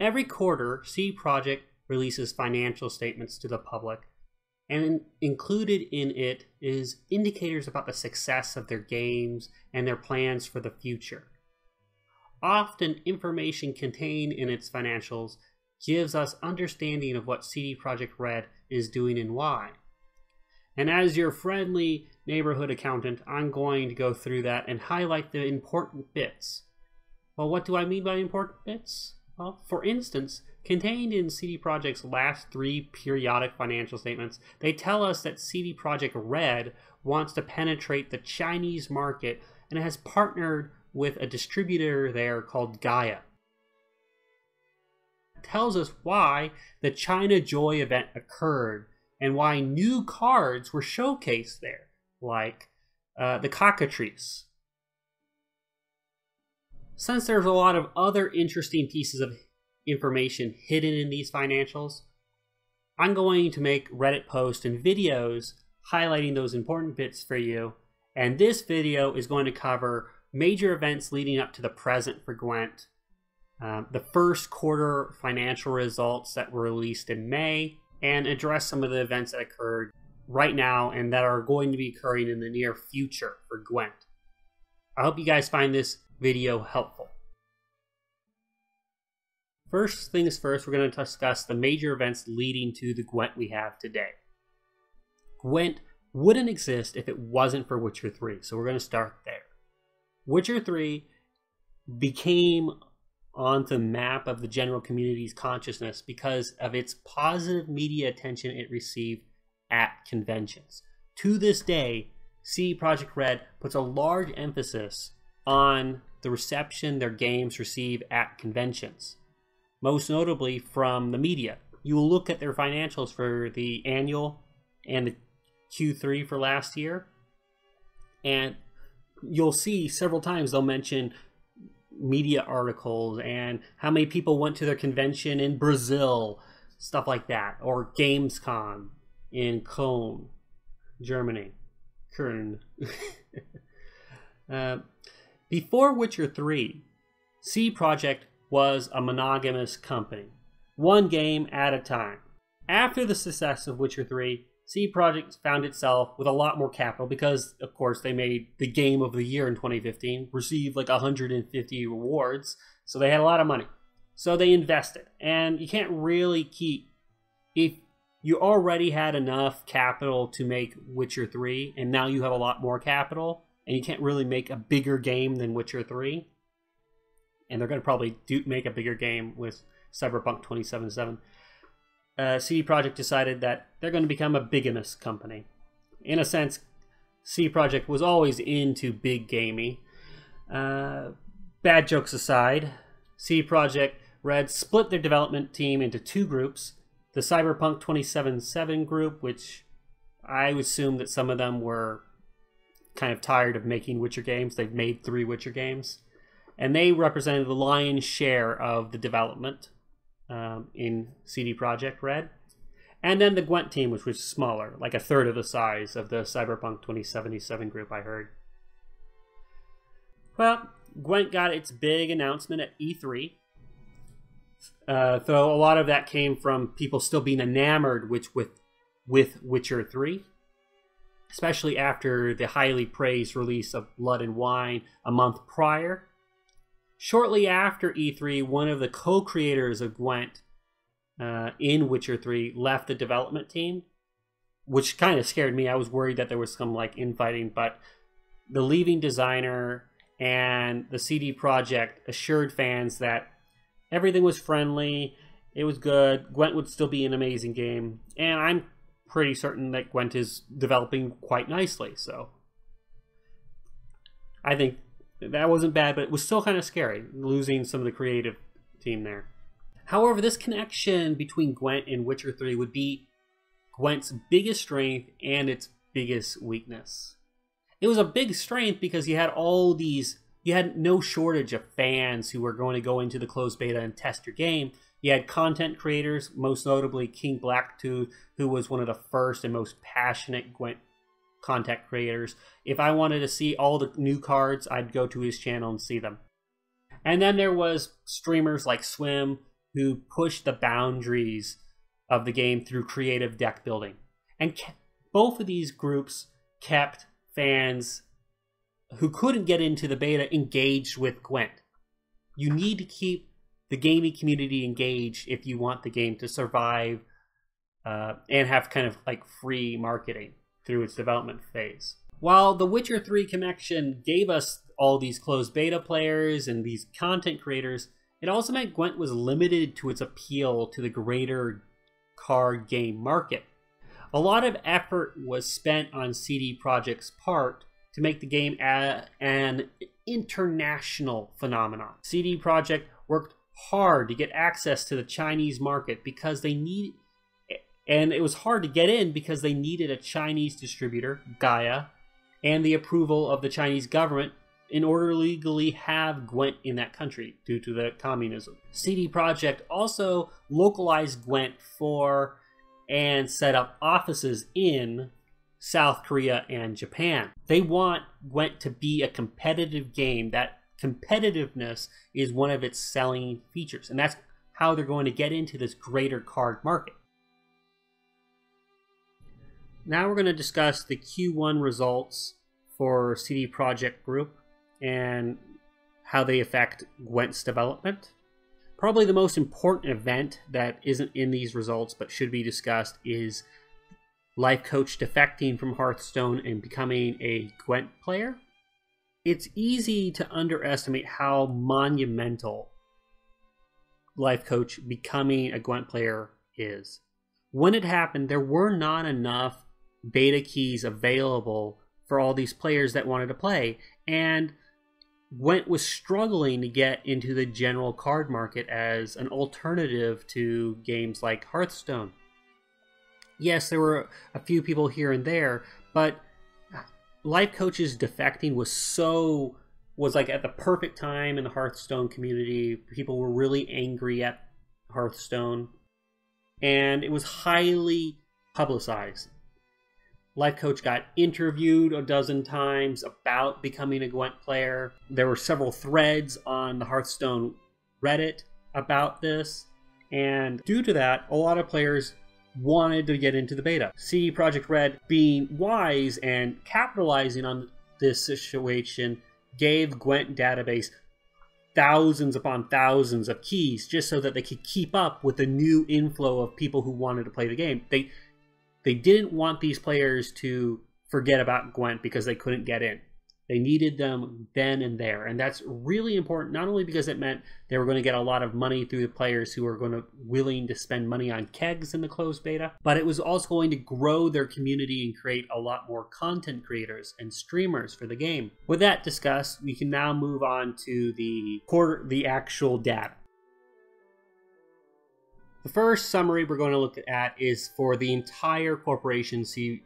Every quarter, CD Projekt releases financial statements to the public, and included in it is indicators about the success of their games and their plans for the future. Often, information contained in its financials gives us understanding of what CD Projekt Red is doing and why. And as your friendly neighborhood accountant, I'm going to go through that and highlight the important bits. Well, what do I mean by important bits? Well, for instance, contained in CD Projekt's last three periodic financial statements, they tell us that CD Projekt Red wants to penetrate the Chinese market and has partnered with a distributor there called GAEA. It tells us why the China Joy event occurred and why new cards were showcased there, like uh, the cockatrice. Since there's a lot of other interesting pieces of information hidden in these financials, I'm going to make Reddit posts and videos highlighting those important bits for you. And this video is going to cover major events leading up to the present for Gwent, um, the first quarter financial results that were released in May, and address some of the events that occurred right now and that are going to be occurring in the near future for Gwent. I hope you guys find this video helpful. First things first, we're going to discuss the major events leading to the Gwent we have today. Gwent wouldn't exist if it wasn't for Witcher 3, so we're going to start there. Witcher 3 became on the map of the general community's consciousness because of its positive media attention it received at conventions. To this day, CD Projekt Red puts a large emphasis on the reception their games receive at conventions, most notably from the media. You will look at their financials for the annual and the Q3 for last year, and you'll see several times they'll mention media articles and how many people went to their convention in Brazil, stuff like that, or Gamescom in Cologne, Germany. Köln. uh, before Witcher 3, CD Projekt was a monogamous company, one game at a time. After the success of Witcher 3, CD Projekt found itself with a lot more capital because, of course, they made the game of the year in 2015, received like 150 rewards, so they had a lot of money. So they invested, and you can't really keep if you already had enough capital to make Witcher 3, and now you have a lot more capital, and you can't really make a bigger game than Witcher 3. And they're going to probably do make a bigger game with Cyberpunk 2077 uh, CD Projekt decided that they're going to become a bigamous company. In a sense, CD Projekt was always into big gamey. Uh, bad jokes aside, CD Projekt Red split their development team into two groups. The Cyberpunk 2077 group, which I assume that some of them were kind of tired of making Witcher games. They've made three Witcher games. And they represented the lion's share of the development um, in CD Projekt Red. And then the Gwent team, which was smaller, like a third of the size of the Cyberpunk 2077 group I heard. Well, Gwent got its big announcement at E3. Uh, though a lot of that came from people still being enamored with, with Witcher 3, especially after the highly praised release of Blood and Wine a month prior. Shortly after E3, one of the co creators of Gwent uh, in Witcher 3 left the development team, which kind of scared me. I was worried that there was some like infighting, but the leaving designer and the CD Projekt assured fans that everything was friendly, it was good, Gwent would still be an amazing game, and I'm pretty certain that Gwent is developing quite nicely, so I think that wasn't bad, but it was still kind of scary losing some of the creative team there. However, this connection between Gwent and Witcher 3 would be Gwent's biggest strength and its biggest weakness. It was a big strength because you had all these, you had no shortage of fans who were going to go into the closed beta and test your game. You had content creators, most notably King Blacktooth, who was one of the first and most passionate Gwent content creators. If I wanted to see all the new cards, I'd go to his channel and see them. And then there was streamers like Swim, who pushed the boundaries of the game through creative deck building. And both of these groups kept fans who couldn't get into the beta engaged with Gwent. You need to keep the gaming community engaged if you want the game to survive uh, and have kind of like free marketing through its development phase. While The Witcher 3 Connection gave us all these closed beta players and these content creators, it also meant Gwent was limited to its appeal to the greater card game market. A lot of effort was spent on CD Projekt's part to make the game an international phenomenon. CD Projekt worked hard to get access to the Chinese market because they need and it was hard to get in because they needed a Chinese distributor, GAEA, and the approval of the Chinese government in order to legally have Gwent in that country due to the communism. CD Projekt also localized Gwent for and set up offices in South Korea and Japan. They want Gwent to be a competitive game. That competitiveness is one of its selling features, and that's how they're going to get into this greater card market. Now we're going to discuss the Q1 results for CD Projekt Group and how they affect Gwent's development. Probably the most important event that isn't in these results but should be discussed is Lifecoach defecting from Hearthstone and becoming a Gwent player. It's easy to underestimate how monumental Lifecoach becoming a Gwent player is. When it happened, there were not enough beta keys available for all these players that wanted to play. And Gwent was struggling to get into the general card market as an alternative to games like Hearthstone. Yes, there were a few people here and there, but Lifecoach's defecting was so was like at the perfect time in the Hearthstone community. People were really angry at Hearthstone, and it was highly publicized. Life Coach got interviewed a dozen times about becoming a Gwent player. There were several threads on the Hearthstone Reddit about this. And due to that, a lot of players wanted to get into the beta. CD Projekt Red, being wise and capitalizing on this situation, gave Gwent database thousands upon thousands of keys just so that they could keep up with the new inflow of people who wanted to play the game. They they didn't want these players to forget about Gwent because they couldn't get in. They needed them then and there. And that's really important, not only because it meant they were going to get a lot of money through the players who were going to willing to spend money on kegs in the closed beta, but it was also going to grow their community and create a lot more content creators and streamers for the game. With that discussed, we can now move on to the quarter the actual data. The first summary we're going to look at is for the entire corporation CD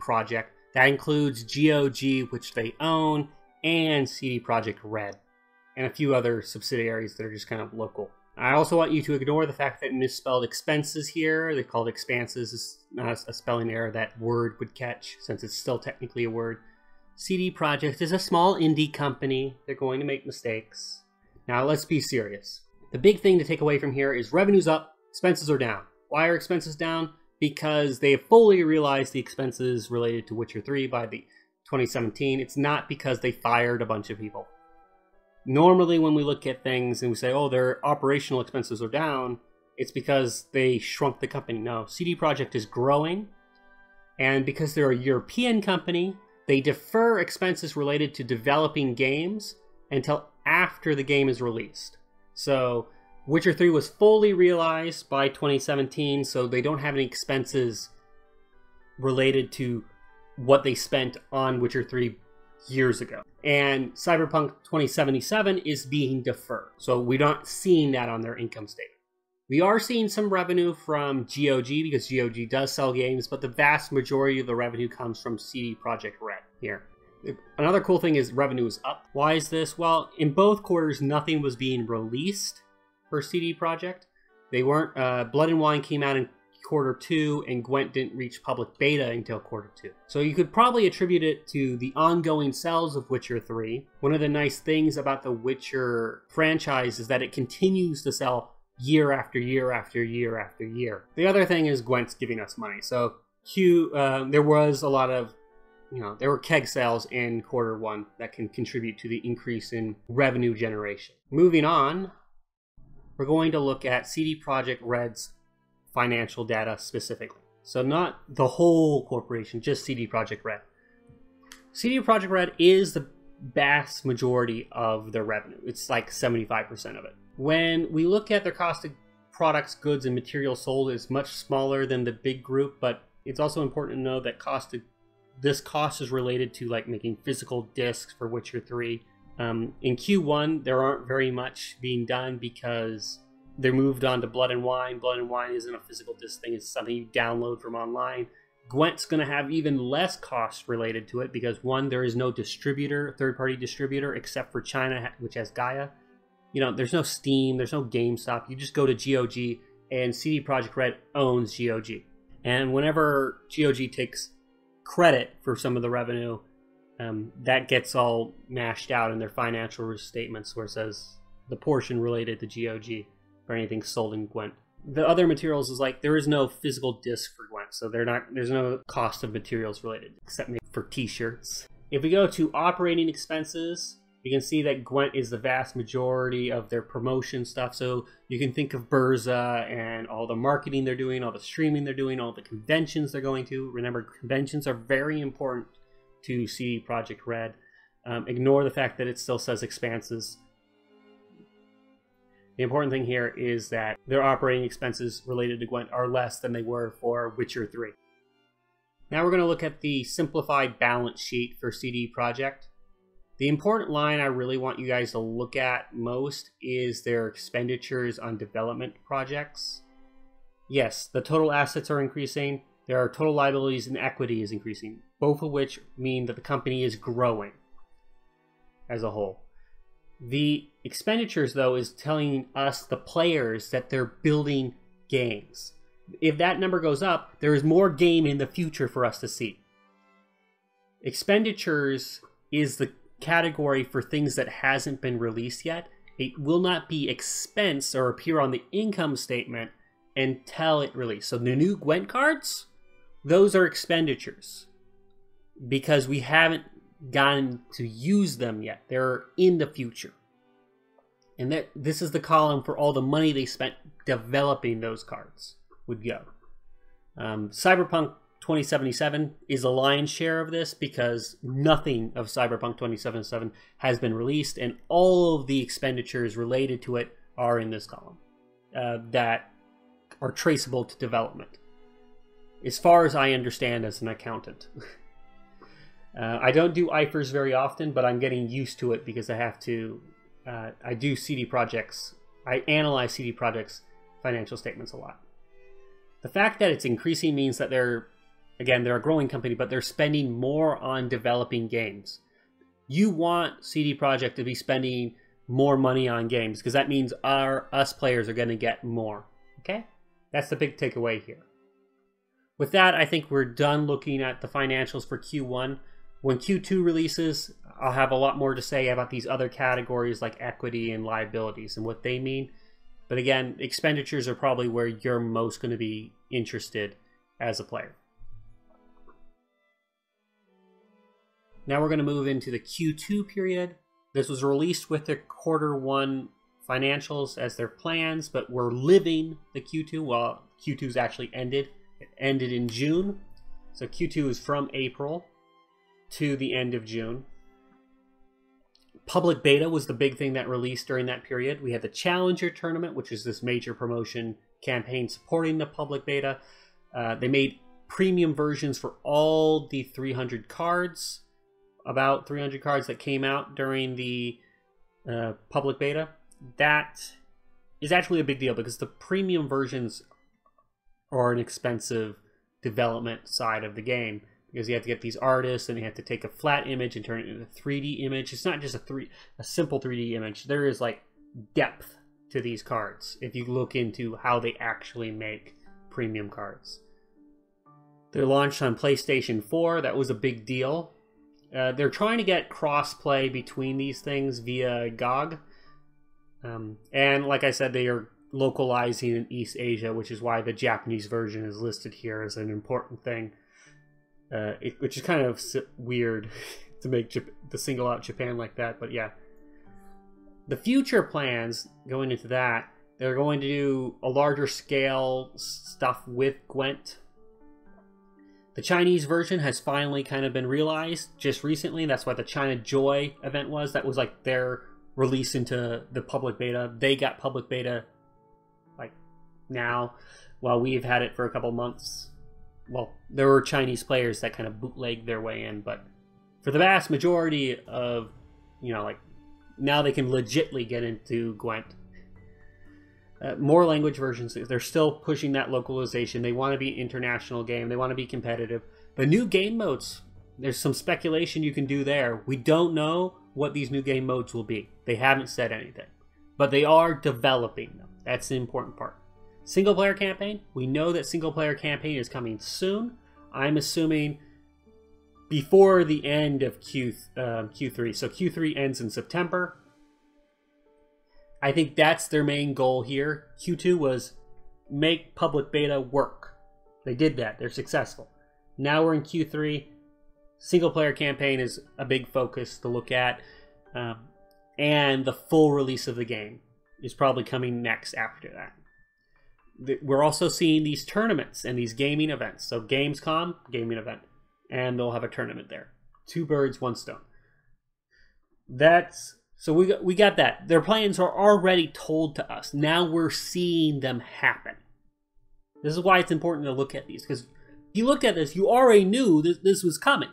Projekt. That includes GOG, which they own, and CD Projekt Red, and a few other subsidiaries that are just kind of local. I also want you to ignore the fact that misspelled expenses here. They called expanses is not a spelling error that word would catch since it's still technically a word. CD Projekt is a small indie company. They're going to make mistakes. Now let's be serious. The big thing to take away from here is revenue's up, Expenses are down. Why are expenses down? Because they have fully realized the expenses related to Witcher 3 by the 2017. It's not because they fired a bunch of people. Normally, when we look at things and we say, oh, their operational expenses are down, it's because they shrunk the company. No, CD Projekt is growing. And because they're a European company, they defer expenses related to developing games until after the game is released. So Witcher 3 was fully realized by 2017, so they don't have any expenses related to what they spent on Witcher 3 years ago. And Cyberpunk 2077 is being deferred. So we're not seeing that on their income statement. We are seeing some revenue from GOG because GOG does sell games, but the vast majority of the revenue comes from CD Projekt Red here. Another cool thing is revenue is up. Why is this? Well, in both quarters, nothing was being released for CD Projekt. They weren't. Uh, Blood and Wine came out in quarter two, and Gwent didn't reach public beta until quarter two. So you could probably attribute it to the ongoing sales of Witcher 3. One of the nice things about the Witcher franchise is that it continues to sell year after year after year after year. The other thing is Gwent's giving us money. So Q, uh, there was a lot of, you know, there were keg sales in quarter one that can contribute to the increase in revenue generation. Moving on, we're going to look at CD Projekt Red's financial data specifically. So not the whole corporation, just CD Projekt Red. CD Projekt Red is the vast majority of their revenue. It's like 75% of it. When we look at their cost of products, goods, and materials sold, is much smaller than the big group, but it's also important to know that cost of, this cost is related to like making physical discs for Witcher 3. Um, in Q1, there aren't very much being done because they're moved on to Blood and Wine. Blood and Wine isn't a physical disc thing; it's something you download from online. Gwent's going to have even less costs related to it because one, there is no distributor, third-party distributor, except for China, which has GAEA. You know, there's no Steam, there's no GameStop. You just go to GOG, and CD Projekt Red owns GOG. And whenever GOG takes credit for some of the revenue, um, that gets all mashed out in their financial statements, where it says the portion related to GOG or anything sold in Gwent the other materials is like there is no physical disc for Gwent, so they're not there's no cost of materials related except for t-shirts. If we go to operating expenses, you can see that Gwent is the vast majority of their promotion stuff. So you can think of Burza and all the marketing they're doing, all the streaming they're doing, all the conventions they're going to. Remember, conventions are very important to CD Projekt Red. Um, ignore the fact that it still says expanses the important thing here is that their operating expenses related to Gwent are less than they were for Witcher 3. Now we're going to look at the simplified balance sheet for CD Projekt. The important line I really want you guys to look at most is their expenditures on development projects. Yes, the total assets are increasing. There are total liabilities and equity is increasing, both of which mean that the company is growing as a whole. The expenditures, though, is telling us, the players, that they're building games. If that number goes up, there is more game in the future for us to see. Expenditures is the category for things that hasn't been released yet. It will not be expense or appear on the income statement until it released. So the new Gwent cards, those are expenditures because we haven't gotten to use them yet. They're in the future. And that this is the column for all the money they spent developing those cards would go. Um, Cyberpunk 2077 is a lion's share of this because nothing of Cyberpunk 2077 has been released, and all of the expenditures related to it are in this column uh, that are traceable to development. As far as I understand as an accountant. Uh, I don't do IFRS very often, but I'm getting used to it because I have to. Uh, I do CD Projekts. I analyze CD Projekts' financial statements a lot. The fact that it's increasing means that they're, again, they're a growing company, but they're spending more on developing games. You want CD Projekt to be spending more money on games because that means our us players are going to get more. Okay, that's the big takeaway here. With that, I think we're done looking at the financials for Q1. When Q2 releases, I'll have a lot more to say about these other categories like equity and liabilities and what they mean. But again, expenditures are probably where you're most going to be interested as a player. Now we're going to move into the Q2 period. This was released with the quarter one financials as their plans, but we're living the Q2 Well, Q2's actually ended. It ended in June. So Q2 is from April to the end of June. Public beta was the big thing that released during that period. We had the Challenger tournament, which is this major promotion campaign supporting the public beta. Uh, they made premium versions for all the 300 cards, about 300 cards that came out during the uh, public beta. That is actually a big deal because the premium versions are an expensive development side of the game because you have to get these artists and you have to take a flat image and turn it into a 3D image. It's not just a three a simple 3D image. There is like depth to these cards if you look into how they actually make premium cards. They're launched on PlayStation 4. That was a big deal. Uh, they're trying to get cross-play between these things via GOG. Um, and like I said, they are localizing in East Asia, which is why the Japanese version is listed here as an important thing. Uh, it, which is kind of weird to make Jap- single out Japan like that, but yeah. The future plans going into that, they're going to do a larger scale stuff with Gwent. The Chinese version has finally kind of been realized just recently. That's why the China Joy event was. That was like their release into the public beta. They got public beta like now, while we've had it for a couple months. Well, there were Chinese players that kind of bootlegged their way in, but for the vast majority of, you know, like now they can legitly get into Gwent. Uh, more language versions. They're still pushing that localization. They want to be international game. They want to be competitive. The new game modes. There's some speculation you can do there. We don't know what these new game modes will be. They haven't said anything, but they are developing them. That's the important part. Single player campaign. We know that single player campaign is coming soon. I'm assuming before the end of Q um, Q3. So Q3 ends in September. I think that's their main goal here. Q2 was make public beta work. They did that. They're successful. Now we're in Q3. Single player campaign is a big focus to look at. Um, and the full release of the game is probably coming next after that. We're also seeing these tournaments and these gaming events. So Gamescom, gaming event, and they'll have a tournament there. Two birds, one stone. That's so we got, we got that. Their plans are already told to us. Now we're seeing them happen. This is why it's important to look at these because if you looked at this, you already knew this, this was coming.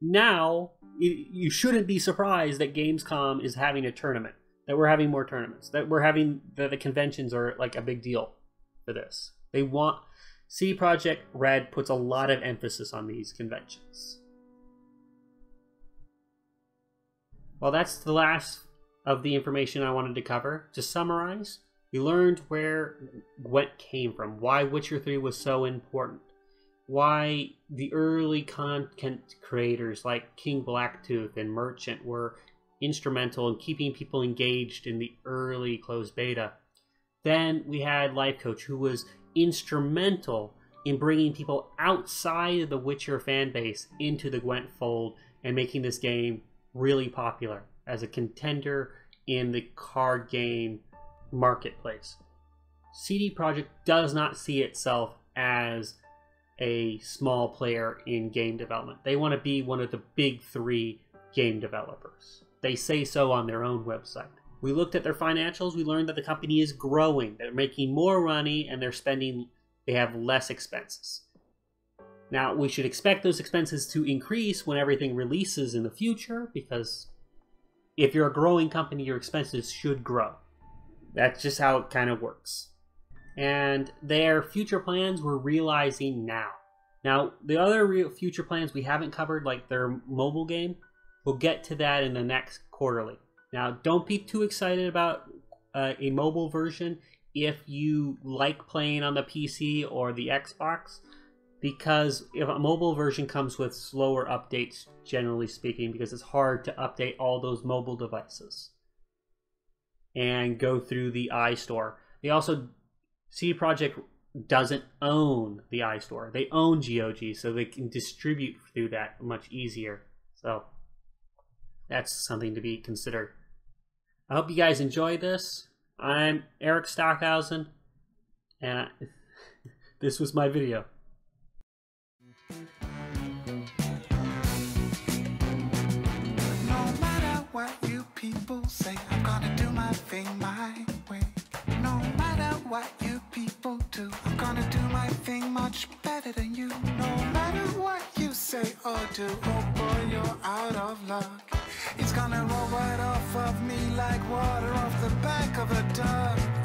Now you shouldn't be surprised that Gamescom is having a tournament, that we're having more tournaments, that we're having that the conventions are like a big deal for this. They want CD Projekt Red puts a lot of emphasis on these conventions. Well, that's the last of the information I wanted to cover. To summarize, we learned where Gwent came from, why Witcher 3 was so important, why the early content creators like King Blacktooth and Merchant were instrumental in keeping people engaged in the early closed beta. Then we had Lifecoach, who was instrumental in bringing people outside of the Witcher fan base into the Gwent fold and making this game really popular as a contender in the card game marketplace. CD Projekt does not see itself as a small player in game development. They want to be one of the big three game developers. They say so on their own website. We looked at their financials, we learned that the company is growing. They're making more money and they're spending, they have less expenses. Now, we should expect those expenses to increase when everything releases in the future because if you're a growing company, your expenses should grow. That's just how it kind of works. And their future plans we're realizing now. Now, the other future plans we haven't covered, like their mobile game, we'll get to that in the next quarterly. Now, don't be too excited about uh, a mobile version if you like playing on the PC or the Xbox because if a mobile version comes with slower updates generally speaking because it's hard to update all those mobile devices and go through the iStore. They also CD Projekt doesn't own the iStore. They own GOG so they can distribute through that much easier. So that's something to be considered. I hope you guys enjoy this. I'm Eric Stockhausen and this was my video. people say I'm gonna do my thing my way. No matter what you people do, I'm gonna do my thing much better than you. No matter what you say or do, oh boy, you're out of luck. It's gonna roll right off of me like water off the back of a duck.